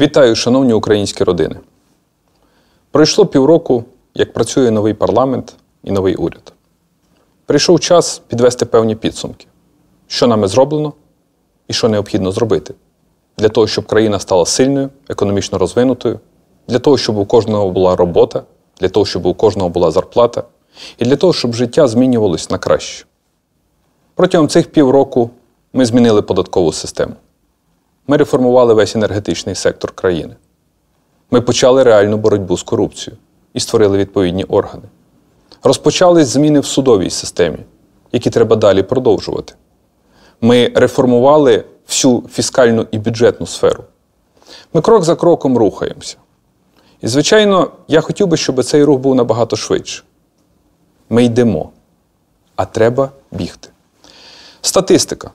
Вітаю, шановні українські родини. Пройшло півроку, як працює новий парламент і новий уряд. Прийшов час підвести певні підсумки, що нами зроблено і що необхідно зробити для того, щоб країна стала сильною, економічно розвинутою, для того, щоб у кожного була робота, для того, щоб у кожного була зарплата, і для того, щоб життя змінювалось на краще. Протягом цих півроку ми змінили податкову систему. Ми реформували весь енергетичний сектор країни. Ми почали реальну боротьбу з корупцією і створили відповідні органи. Розпочались зміни в судовій системі, які треба далі продовжувати. Ми реформували всю фіскальну і бюджетну сферу. Ми крок за кроком рухаємося. І, звичайно, я хотів би, щоб цей рух був набагато швидше. Ми йдемо, а треба бігти. Статистика.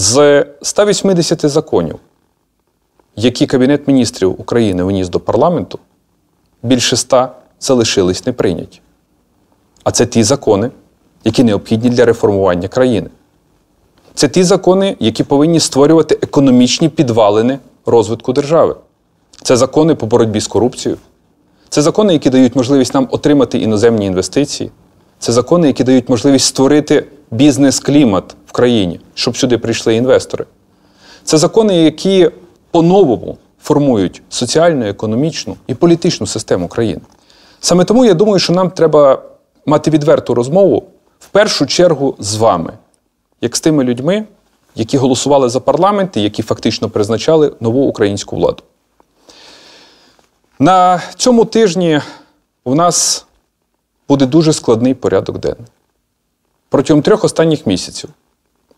З 180 законів, які Кабінет міністрів України вніс до парламенту, більше 100 залишились не прийняті. А це ті закони, які необхідні для реформування країни. Це ті закони, які повинні створювати економічні підвалини розвитку держави. Це закони по боротьбі з корупцією. Це закони, які дають можливість нам отримати іноземні інвестиції. Це закони, які дають можливість створити бізнес-клімат в країні, щоб сюди прийшли інвестори. Це закони, які по-новому формують соціальну, економічну і політичну систему країни. Саме тому я думаю, що нам треба мати відверту розмову в першу чергу з вами, як з тими людьми, які голосували за парламент і які фактично призначали нову українську владу. На цьому тижні у нас буде дуже складний порядок денний. Протягом трьох останніх місяців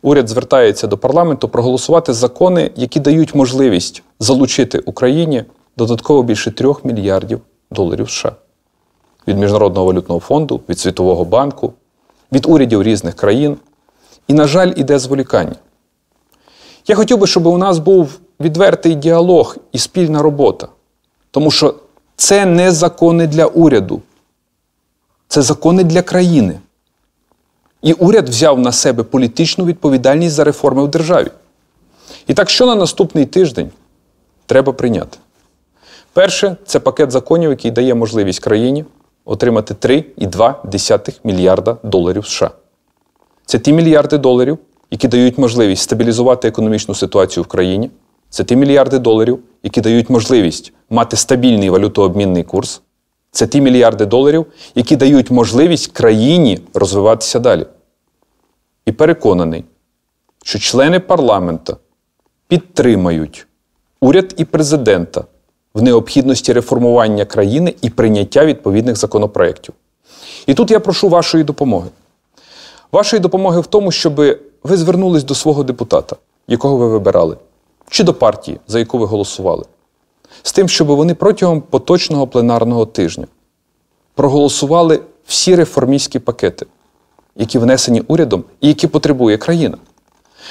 уряд звертається до парламенту проголосувати закони, які дають можливість залучити Україні додатково більше трьох мільярдів доларів США від Міжнародного валютного фонду, від Світового банку, від урядів різних країн. І, на жаль, іде зволікання. Я хотів би, щоб у нас був відвертий діалог і спільна робота. Тому що це не закони для уряду, це закони для країни. І уряд взяв на себе політичну відповідальність за реформи в державі. І так, що на наступний тиждень треба прийняти? Перше, це пакет законів, який дає можливість країні отримати 3,2 мільярда доларів США. Це ті мільярди доларів, які дають можливість стабілізувати економічну ситуацію в країні. Це ті мільярди доларів, які дають можливість мати стабільний валютообмінний курс. Це ті мільярди доларів, які дають можливість країні розвиватися далі. І переконаний, що члени парламента підтримають уряд і президента в необхідності реформування країни і прийняття відповідних законопроєктів. І тут я прошу вашої допомоги. Вашої допомоги в тому, щоб ви звернулись до свого депутата, якого ви вибирали, чи до партії, за яку ви голосували, з тим, щоб вони протягом поточного пленарного тижня проголосували всі реформістські пакети, які внесені урядом і які потребує країна.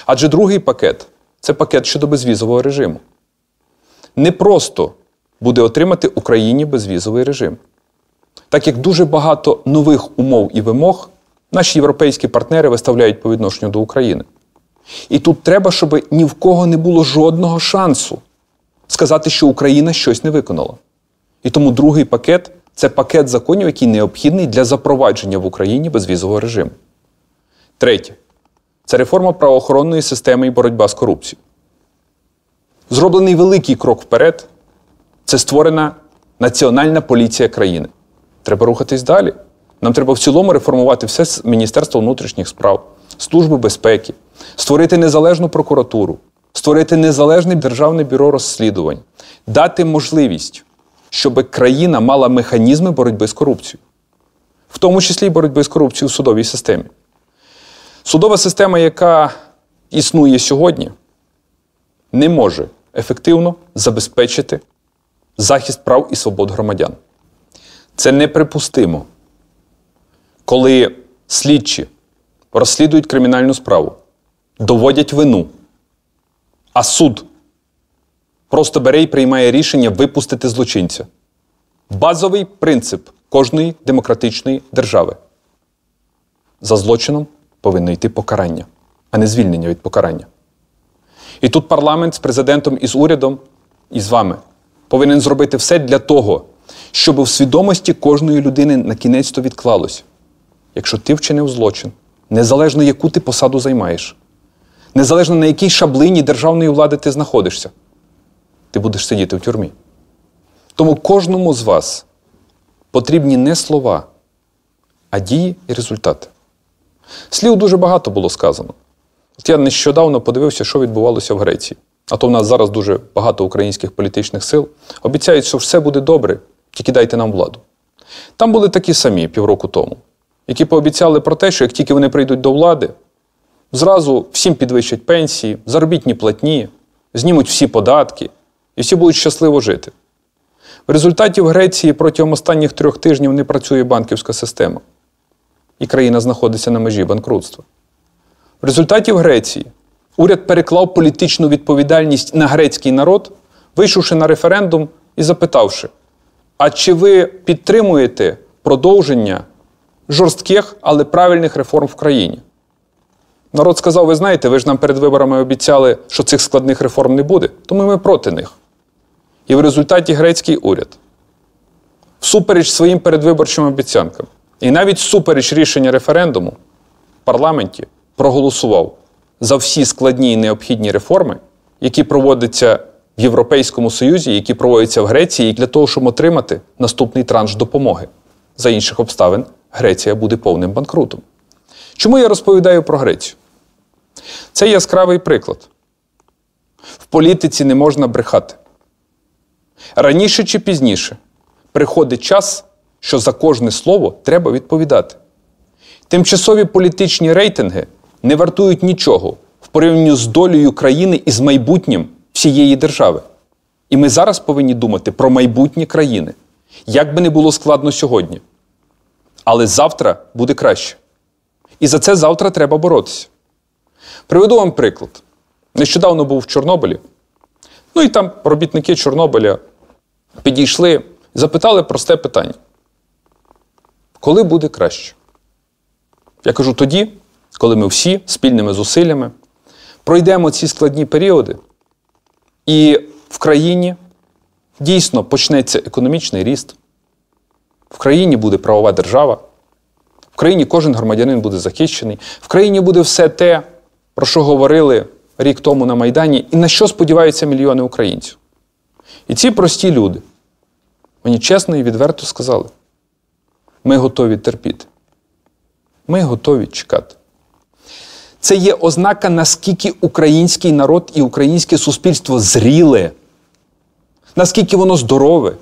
Адже другий пакет це пакет щодо безвізового режиму. Не просто буде отримати Україні безвізовий режим, так як дуже багато нових умов і вимог наші європейські партнери виставляють по відношенню до України. І тут треба, щоб ні в кого не було жодного шансу сказати, що Україна щось не виконала. І тому другий пакет це пакет законів, який необхідний для запровадження в Україні безвізового режиму. Третє це реформа правоохоронної системи і боротьба з корупцією. Зроблений великий крок вперед це створена Національна поліція країни. Треба рухатись далі. Нам треба в цілому реформувати все Міністерство внутрішніх справ, Службу безпеки, створити незалежну прокуратуру, створити незалежне державне бюро розслідувань, дати можливість, щоб країна мала механізми боротьби з корупцією, в тому числі й боротьби з корупцією в судовій системі. Судова система, яка існує сьогодні, не може ефективно забезпечити захист прав і свобод громадян. Це неприпустимо, коли слідчі розслідують кримінальну справу, доводять вину, а суд просто бере і приймає рішення випустити злочинця. Базовий принцип кожної демократичної держави. За злочином повинно йти покарання, а не звільнення від покарання. І тут парламент з президентом і з урядом із вами повинен зробити все для того, щоб в свідомості кожної людини на кінець то відклалось. Якщо ти вчинив злочин, незалежно яку ти посаду займаєш, незалежно на якій шаблині державної влади ти знаходишся, ти будеш сидіти в тюрмі. Тому кожному з вас потрібні не слова, а дії і результати. Слів дуже багато було сказано. От я нещодавно подивився, що відбувалося в Греції. А то в нас зараз дуже багато українських політичних сил обіцяють, що все буде добре, тільки дайте нам владу. Там були такі самі півроку тому, які пообіцяли про те, що як тільки вони прийдуть до влади, зразу всім підвищать пенсії, заробітні платні, знімуть всі податки, і всі будуть щасливо жити. В результаті в Греції протягом останніх трьох тижнів не працює банківська система, і країна знаходиться на межі банкрутства. В результаті в Греції уряд переклав політичну відповідальність на грецький народ, вийшовши на референдум і запитавши: а чи ви підтримуєте продовження жорстких, але правильних реформ в країні? Народ сказав: ви знаєте, ви ж нам перед виборами обіцяли, що цих складних реформ не буде, тому ми проти них. І в результаті грецький уряд, всупереч своїм передвиборчим обіцянкам, і навіть всупереч рішення референдуму в парламенті проголосував за всі складні і необхідні реформи, які проводяться в Європейському Союзі, які проводяться в Греції, і для того, щоб отримати наступний транш допомоги. За інших обставин Греція буде повним банкрутом. Чому я розповідаю про Грецію? Це яскравий приклад. В політиці не можна брехати. Раніше чи пізніше приходить час, що за кожне слово треба відповідати. Тимчасові політичні рейтинги не вартують нічого в порівнянні з долею країни і з майбутнім всієї держави. І ми зараз повинні думати про майбутнє країни, як би не було складно сьогодні. Але завтра буде краще. І за це завтра треба боротися. Приведу вам приклад. Нещодавно був в Чорнобилі. Ну і там робітники Чорнобиля підійшли запитали просте питання: коли буде краще? Я кажу тоді, коли ми всі спільними зусиллями пройдемо ці складні періоди, і в країні дійсно почнеться економічний ріст, в країні буде правова держава, в країні кожен громадянин буде захищений, в країні буде все те, про що говорили рік тому на Майдані, і на що сподіваються мільйони українців. І ці прості люди мені чесно і відверто сказали: ми готові терпіти. Ми готові чекати. Це є ознака, наскільки український народ і українське суспільство зріле, наскільки воно здорове,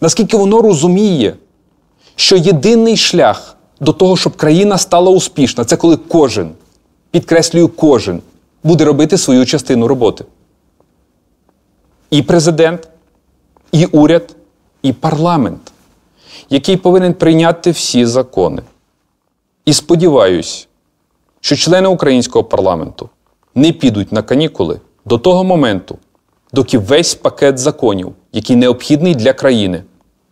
наскільки воно розуміє, що єдиний шлях до того, щоб країна стала успішна, це коли кожен, підкреслюю, кожен буде робити свою частину роботи. І президент, і уряд, і парламент, який повинен прийняти всі закони. І сподіваюсь, що члени українського парламенту не підуть на канікули до того моменту, доки весь пакет законів, який необхідний для країни,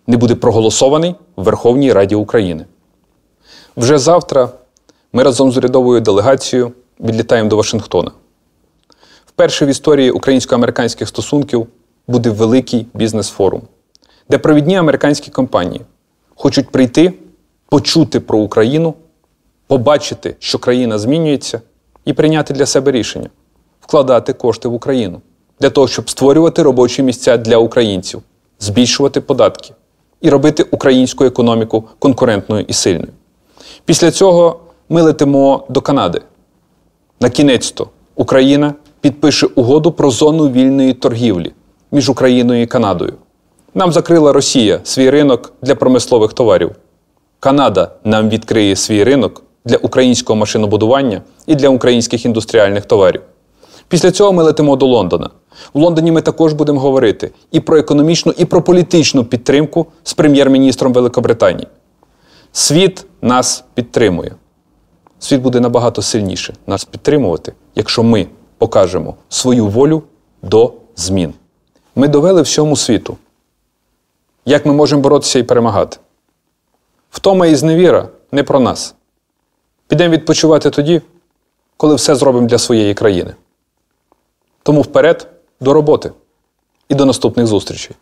не буде проголосований в Верховній Раді України. Вже завтра ми разом з урядовою делегацією відлітаємо до Вашингтона. Вперше в історії українсько-американських стосунків буде великий бізнес-форум, де провідні американські компанії хочуть прийти, почути про Україну побачити, що країна змінюється, і прийняти для себе рішення вкладати кошти в Україну для того, щоб створювати робочі місця для українців, збільшувати податки і робити українську економіку конкурентною і сильною. Після цього ми летимо до Канади. На кінець то Україна підпише угоду про зону вільної торгівлі між Україною і Канадою. Нам закрила Росія свій ринок для промислових товарів. Канада нам відкриє свій ринок для українського машинобудування і для українських індустріальних товарів. Після цього ми летимо до Лондона. В Лондоні ми також будемо говорити і про економічну, і про політичну підтримку з прем'єр-міністром Великобританії. Світ нас підтримує. Світ буде набагато сильніше нас підтримувати, якщо ми покажемо свою волю до змін. Ми довели всьому світу, як ми можемо боротися і перемагати. Втома і зневіра не про нас. Підемо відпочивати тоді, коли все зробимо для своєї країни. Тому вперед до роботи. і до наступних зустрічей.